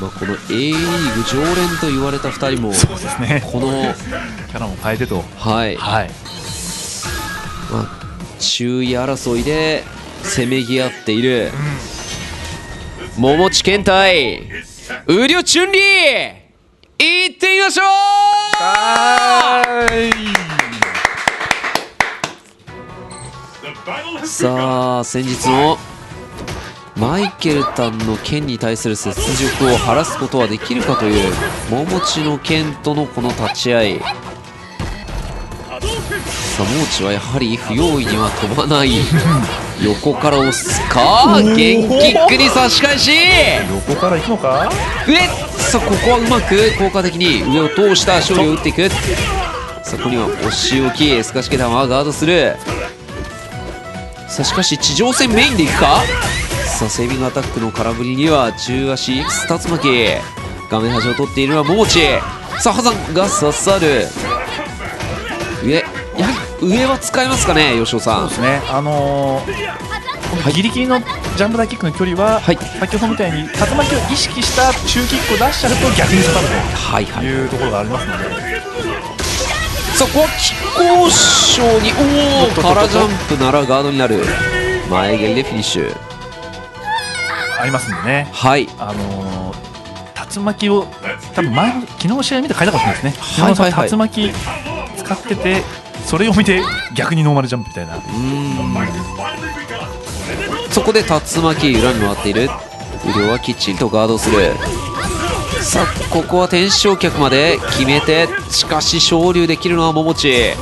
まあ、この A リーグ常連と言われた2人もそうですね。このキャラも変えてと。はい、はい。まあ、中位争いでせめぎ合っている、桃地健対ウリョチュンリー行ってみましょう!さあ先日のマイケルタンの剣に対する雪辱を晴らすことはできるかという桃地の剣とのこの立ち合い。さあモーチはやはり不用意には飛ばない。横から押すか？元キックに差し返し。横から行くのか？上さあここはうまく効果的に上を通した勝利を打っていく。そこには押し置きスカシケダンはガードする。さあしかし地上戦メインでいくか？さあセービングアタックの空振りには中足竜巻画面端を取っているのは桃地。さあハザンが刺さる。上やはり上は使えますかね吉尾さん。そうですね。あのーギリギリのジャンプ台キックの距離は、はい。先ほどみたいに竜巻を意識した中キックを出しちゃうと逆に刺さるはいはいとい。うところがありますので。さあここは気候賞におお空ジャンプならガードになる。前蹴りでフィニッシュありますんでね。はい。あのー竜巻を多分前の昨日の試合見て変えたかもしれないですね、はいはいはい。竜巻使っててそれを見て逆にノーマルジャンプみたいな。そこで竜巻裏に回っている。腕はきっちりとガードする。さあここは天正脚まで決めてしかし昇竜できるのは桃地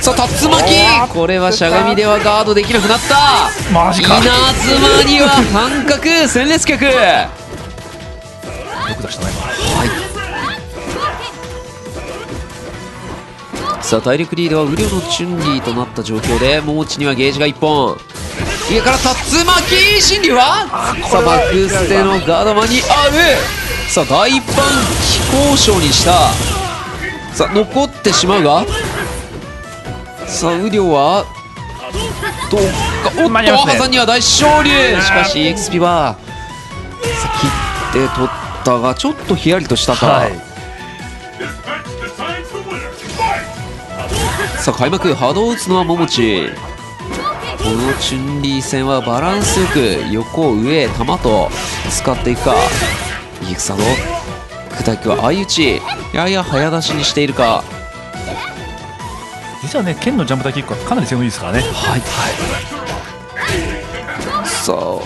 さあ竜巻。これはしゃがみではガードできなくなった。マジか。稲妻には半角戦列脚よく出したね。さあ体力リードはウリョのチュンリーとなった状況で桃地にはゲージが1本。上から竜巻。新竜は？さあバックステのガードマンに合う。さあ大パン飛行賞にした。さあ残ってしまうがさあウリョはどうかおっとね。ハには大勝利。しかし EXP は切って取ったがちょっとヒヤリとしたか、はい。さあ開幕波動を打つのは桃地。このチュンリー戦はバランスよく横上球と使っていくか。イクサドクタキは相打ち。やや早出しにしているか実はね剣のジャンプ台キックはかなり性能いいですからね。はい。さあこ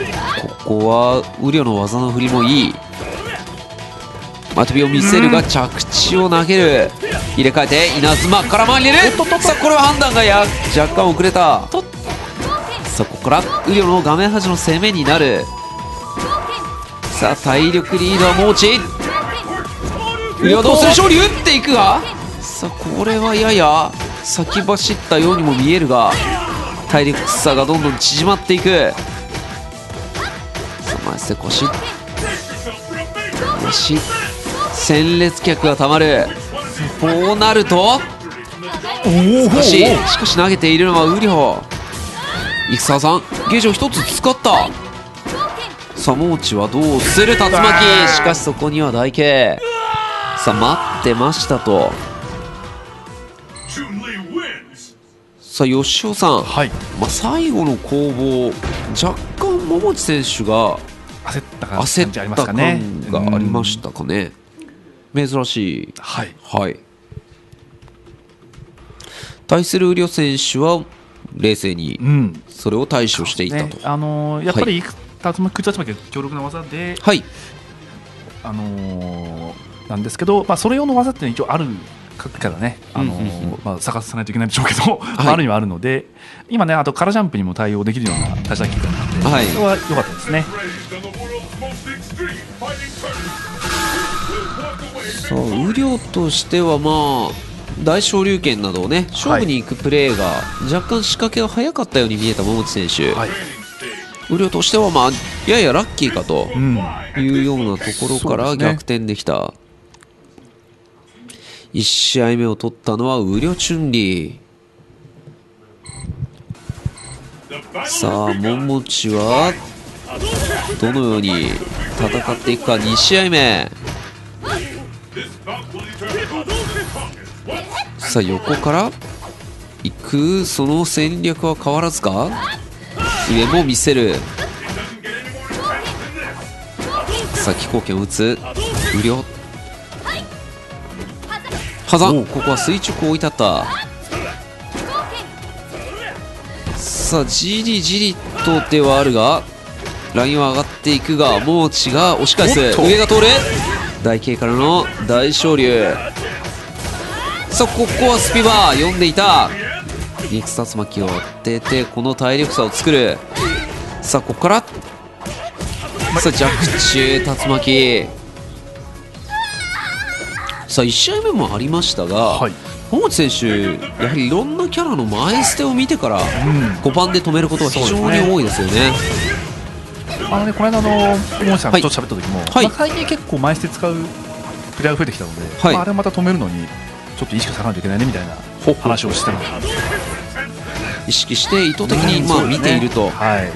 こはウリョの技の振りもいい。まとびを見せるが着地を投げる。入れ替えて稲妻から前に入れる。さあこれは判断がや若干遅れた。さあここからウリョの画面端の攻めになる。さあ体力リードはモーチウリョはどうする？勝利打っていくが。さあこれはやや先走ったようにも見えるが体力差がどんどん縮まっていく。さあ前瀬腰腰戦列脚がたまる。こうなると少ししかし投げているのはウリホ生沢さんゲージを一つ使った。さあモーチはどうする？竜巻。しかしそこには大慶。さあ待ってましたとさあ吉尾さん、はい。まあ、最後の攻防若干桃地選手が焦った感焦じありますかね。感がありましたかね。珍しい。はい。はい。対するウリョ選手は冷静にうん。それを対処していたと、ね。あのーやっぱり竜巻空中竜巻が強力な技で、はい。あのーなんですけど、まあ、それ用の技っていうのは一応ある各からね、あのーうんうんうん。まあ、探さないといけないんでしょうけど、ま ああるにはあるので今ねあとカラジャンプにも対応できるような立ち上げキックなんで、はいそれは良かったですね!そうウリョとしてはまあ大昇竜拳などをね勝負に行くプレーが若干仕掛けが早かったように見えた桃地選手、はい、ウリョとしてはまあややラッキーかとうん、いうようなところから逆転できた、1試合目を取ったのはウリョチュンリーさあモンモチはどのように戦っていくか。2試合目。さあ横からいく。その戦略は変わらずか。上も見せる。さあ気候圏を打つ。無料ハザンここは垂直を置いてあった。さあじりじりとではあるがラインは上がっていくがモーチが押し返す。上が通る。台形からの大昇竜さあここはスピバー読んでいた。ニクス竜巻を当ててこの体力差を作る。さあここから。さあ弱中竜巻さあ1試合目もありましたが、はい。桃地選手やはりいろんなキャラの前捨てを見てから5番で止めることが非常に多いですよね。あのね、この間のモンさんはい。と喋った時も、はい。まあ、最近結構前捨て使うプレイヤーが増えてきたので、はいまあ、あれをまた止めるのにちょっと意識下がらないといけないねみたいな話をしてたので。意識して意図的にまあ見ていると。はい。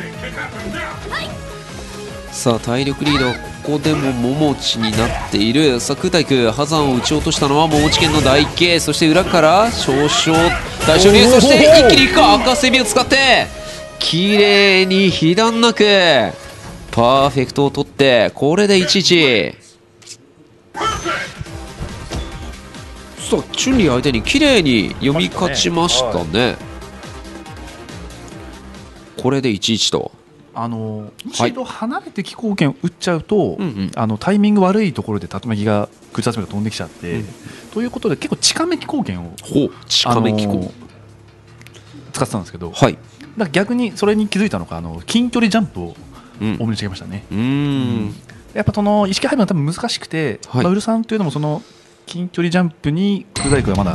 さあ体力リード。はここでも桃地になっている。さあ空対空ハザンを撃ち落としたのは桃地県の台形そして裏から少々大昇竜そして一気にいくか。赤セビを使って綺麗に被弾なくパーフェクトを取ってこれで1-1さあチュンリー相手に綺麗に読み勝ちましたね。これで1-1とあのはい。一度離れて気候圏を打っちゃうと、うんうん。あのタイミング悪いところで竜巻が空中集めが飛んできちゃって、うん。ということで結構近め気候圏を近め気候、使ってたんですけど、はい。だ逆にそれに気づいたのかあの近距離ジャンプをうん。多めにしてきましたね、うーん。やっぱその意識配分が多分難しくて、はい。まあウルさんというのもその近距離ジャンプに空大工がまだ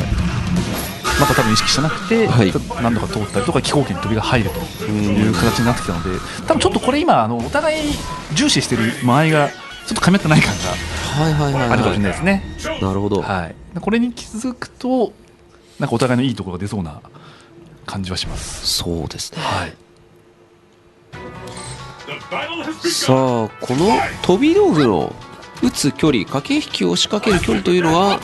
まだ多分意識してなくて、はい何度か通ったりとか気候圏に飛びが入るという形になってきたので多分ちょっとこれ今あのお互い重視してる間合いがちょっと噛み合ってない感はいはいはいがあるかもしれはないですね、いなるほどはい、これに気づくとなんかお互いのいいところが出そうな感じはします、そうですねはい.さあこの飛び道具の打つ距離駆け引きを仕掛ける距離というのは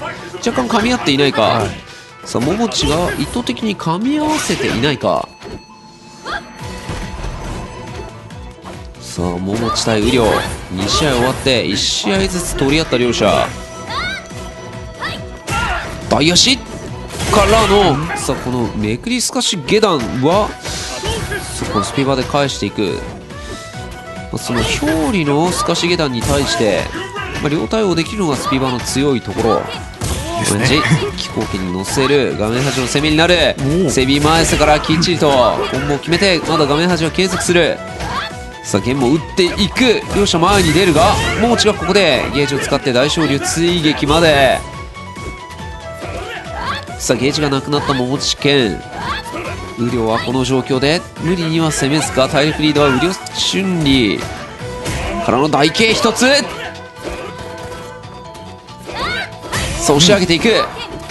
若干噛み合っていないか、はいさあ桃地が意図的に噛み合わせていないか。さあ桃地対雨量。2試合終わって1試合ずつ取り合った両者。大足からのさあこのめくりすかし下段はそこのスピーバーで返していく。まその表裏の透かし下段に対して、まあ、両対応できるのがスピーバーの強いところ。ですね。飛行機に乗せる画面端の攻めになる。セビ前背からきっちりと。コンボを決めてまだ画面端は継続する。さあ剣も打っていく。両者前に出るが桃地がここでゲージを使って大昇竜追撃まで。さあゲージがなくなった桃地剣。雨量はこの状況で無理には攻めずか体力リードは雨量春里からの台形一つさあ押し上げていく。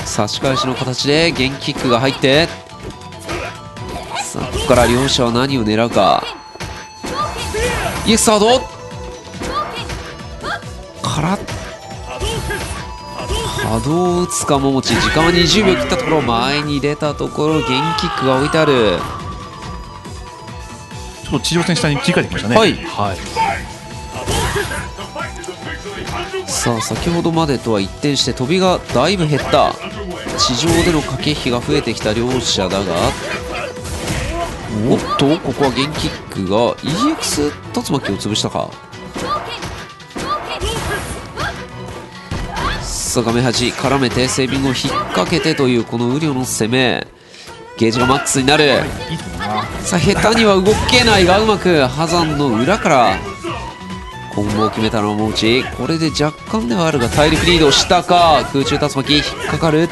差し返しの形でゲンキックが入って。さあここから両者は何を狙うか。イエスサード。から波動を打つか桃地。時間は20秒切ったところ前に出たところゲンキックが置いてある。ちょっと地上戦下に切り替えてきましたね。はい。はい、さあ先ほどまでとは一転して飛びがだいぶ減った。地上での駆け引きが増えてきた両者だがおっとここはゲンキックが EX 竜巻を潰したか。さあ画面端絡めてセービングを引っ掛けてというこの雨量の攻め。ゲージがマックスになる。さあ下手には動けないがうまくハザンの裏からコンボを決めたのはモチこれで若干ではあるが体力リードしたか。空中竜巻引っかかる。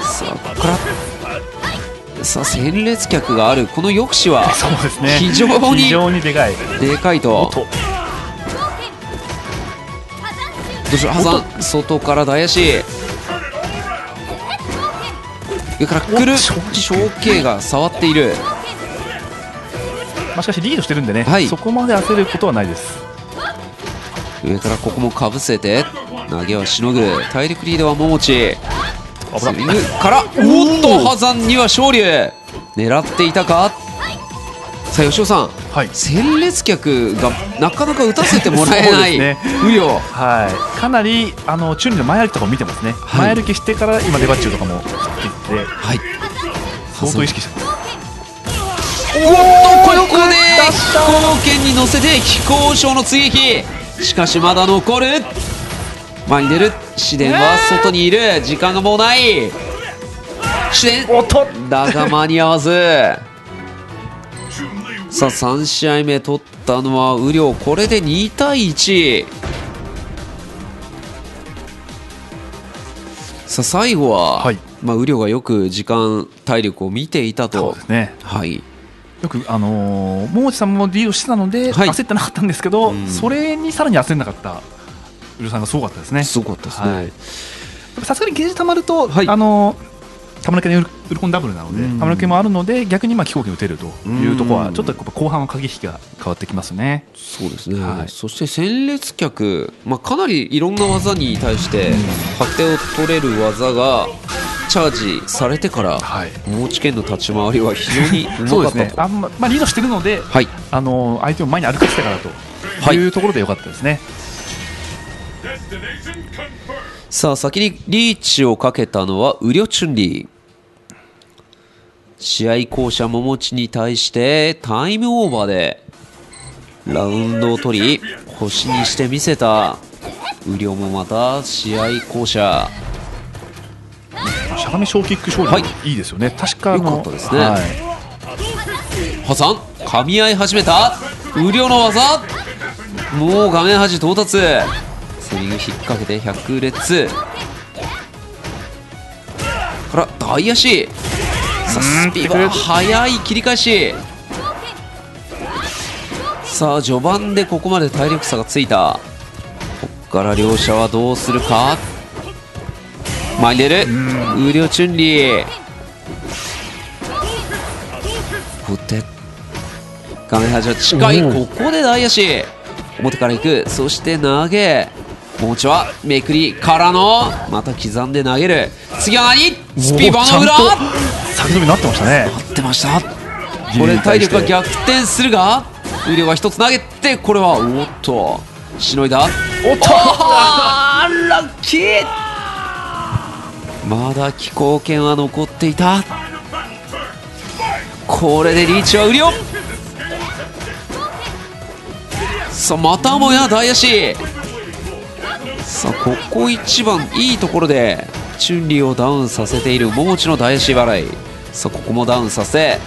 さあここから。さあ戦列脚がある。この抑止はそうですね。非常に非常にでかい。でかいと。と。どうしようハザン。外から大足上から来る。お小慶が触っているあ、しかしリードしてるんでね、はい。そこまで焦ることはないです。上からここもかぶせて投げはしのぐ。体力リードは桃地。危スイングからおっと波山には勝利狙っていたか？さあ吉尾さん。はい。戦列客がなかなか打たせてもらえない。そうで雨量はい、かなりあのチュンリの前歩きとかも見てますね、はい。前歩きしてから今、デバッチュとかも振っていって、はい。相当意識してます。おっとここで飛行圏に乗せて飛行場の追撃しかしまだ残る。前に出る。試練は外にいる。時間がもうない。試練おっとだが間に合わず。さあ3試合目取ったのは雨量これで2対1さあ最後は、はい。まあ、雨量がよく時間体力を見ていたそうとですね。はいよく、あのー、桃地さんもリードしてたので、はい。焦ってなかったんですけど、うん。それにさらに焦んなかったウルさんがすごかったですね。すごかったですね、はい。さすがにゲージ溜まると、はい。あのー田村家のウルコンダブルなので、うん。田村家もあるので、逆にまあ飛行機打てるというところは、うんちょっとやっぱ後半は駆け引きが変わってきますね。そうですね、はい。そして戦列脚、まあ、かなりいろんな技に対して拍手を取れる技がチャージされてからはい。桃地県の立ち回りは非常に うそうですね。あんままあ、リードしてるので、はい。あのー相手を前に歩かせてからとはい。いうところでよかったですね。さあ先にリーチをかけたのはウリョチュンリー。試合巧者桃地に対してタイムオーバーでラウンドを取り星にしてみせた。ウリョもまた試合巧者しゃがみ小キック勝利、はい。い、いですよね。確かあのよかったですね。はい。破産噛み合い始めた。雨量の技。もう画面端到達。スリング引っ掛けて100列。から大足。さあスピード。は速い切り返し。さあ序盤でここまで体力差がついた。ここから両者はどうするか前に出る雨量チュンリー振って画面端は近いここで大足表から行くそして投げもうちはめくりからのまた刻んで投げる次は何スピーバーの裏先取りになってましたね。合ってましたこれ体力が逆転するが雨量が一つ投げてこれはおっとしのいだおっとラッキーまだ気候圏は残っていた。これでリーチは雨量さあまたもや大足さあここ一番いいところでチュンリーをダウンさせている桃地の大足払い。さあここもダウンさせ。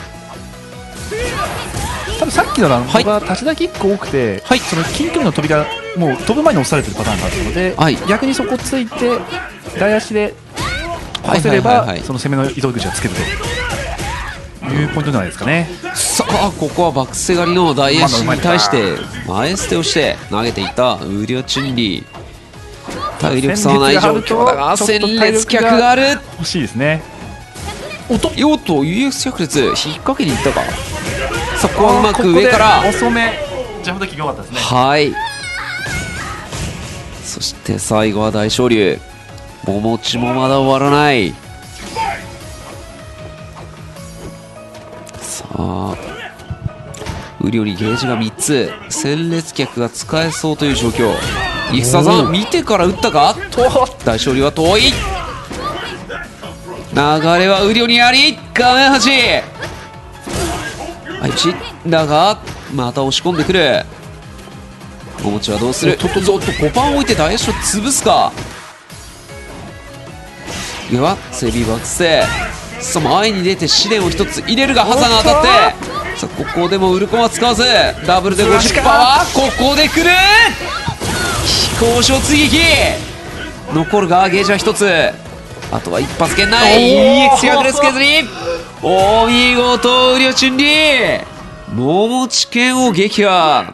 多分さっきのラウンはい。ドが立ち台キック多くて、はい。その近距離の飛びがもう飛ぶ前に押されてるパターンがあったので、はい。逆にそこついて大足で合はいわせればその攻めの糸口がつけると。いうポイントじゃないですかね。さあここはバックセ狩りの大足に対して前捨てをして投げていったウリョチュンリ。ー体力差はない状況だが戦列脚がある。欲しいですね。おっと。よっと UX 百列引っ掛けにいったか。さあここはうまく上から。遅め。ジャンプ的良かったですね。はい。そして最後は大昇龍桃地もまだ終わらない。さあ。雨量にゲージが3つ。戦列脚が使えそうという状況。生田さん見てから打ったか？大勝利は遠い。流れは雨量にあり画面端。相打ちだがまた押し込んでくる。おもちはどうする？とっとと。っと5パン置いて大足を潰すか？ではセビバックスさあ前に出て試練を一つ入れるがハザが当たって。さあここでもウルコンは使わず。ダブルで50パワーここで来る。飛行場追撃。残るがゲージは一つ。あとは一発圏内。EX 百列削りお見事ウリョチュンリー。桃地剣を撃破。